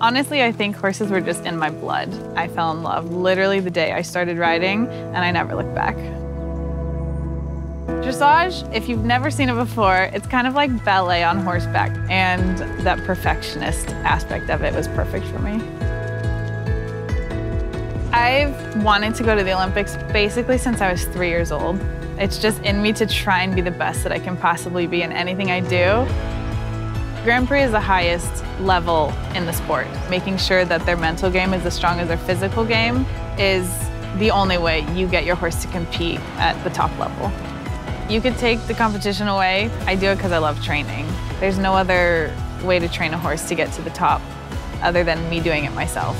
Honestly, I think horses were just in my blood. I fell in love literally the day I started riding, and I never looked back. Dressage, if you've never seen it before, it's kind of like ballet on horseback, and that perfectionist aspect of it was perfect for me. I've wanted to go to the Olympics basically since I was three years old. It's just in me to try and be the best that I can possibly be in anything I do. Grand Prix is the highest level in the sport. Making sure that their mental game is as strong as their physical game is the only way you get your horse to compete at the top level. You could take the competition away. I do it because I love training. There's no other way to train a horse to get to the top other than me doing it myself.